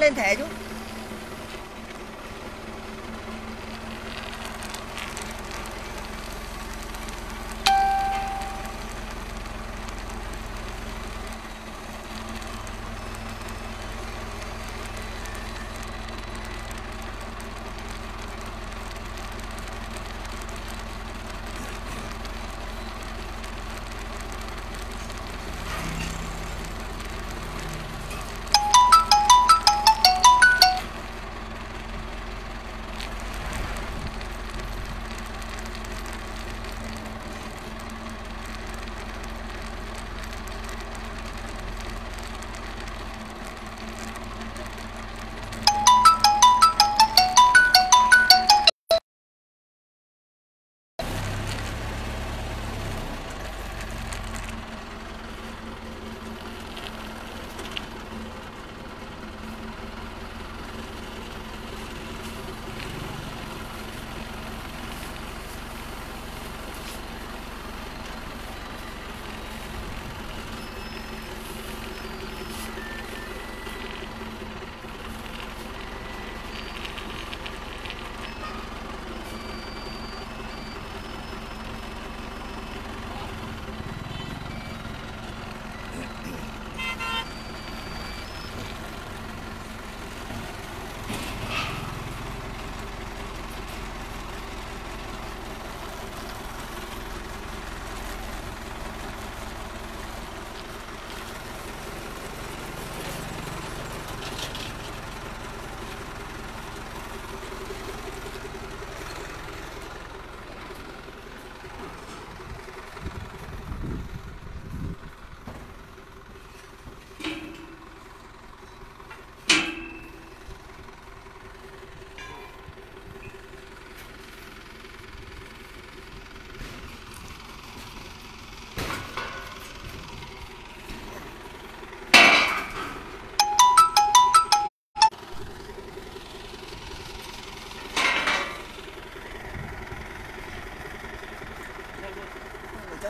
lên thẻ chú.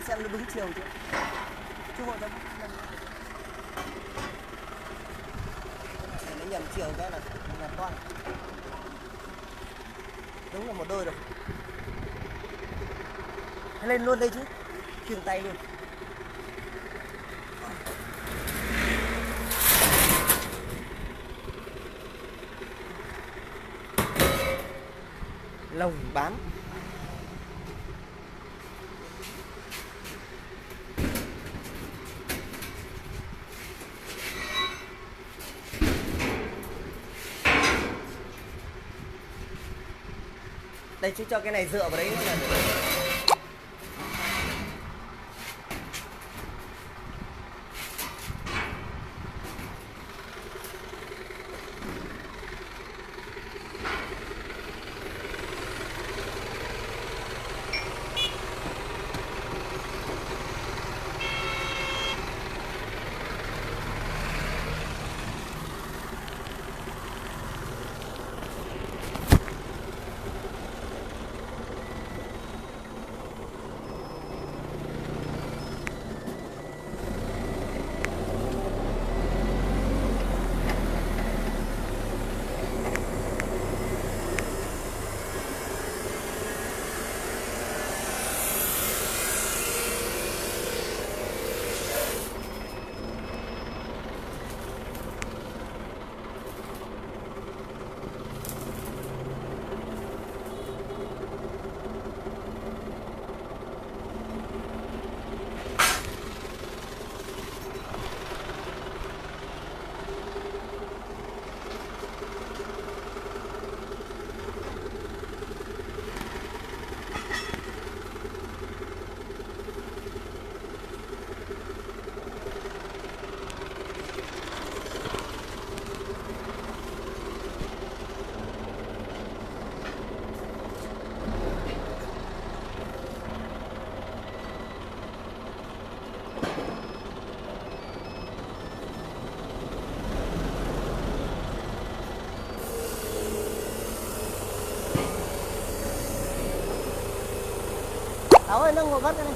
Xem nó đúng chiều chứ chú hộ cho nó nhầm chiều cái là là con đúng là một đôi rồi. Lên luôn đây chứ truyền tay luôn. Lồng bám. Đây chú cho cái này dựa vào đấy nữa ơi nó ngồi vắt cái này.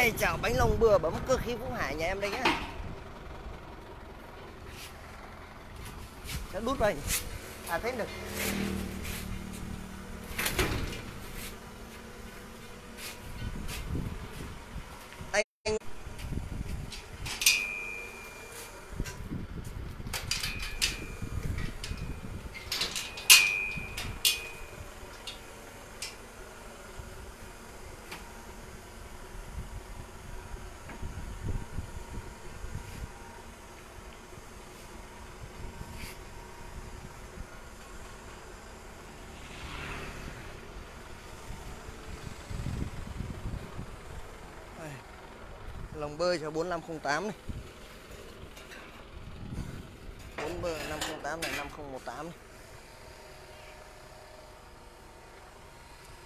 Cây chảo bánh lông bừa bấm cơ khí Phú Hải nhà em đây nhá Sẽ đút vào? À thế được Đây, anh- Đây, Lồng bơi cho 4508 này. 4 bờ 508 này 5018 này.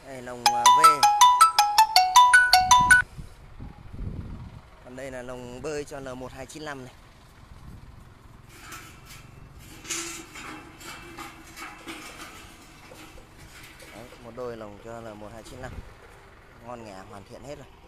Đây lồng à, V. Còn đây là lồng bơi cho L1295 này. Đấy, một đôi lồng cho L1295 ngon nghè hoàn thiện hết rồi.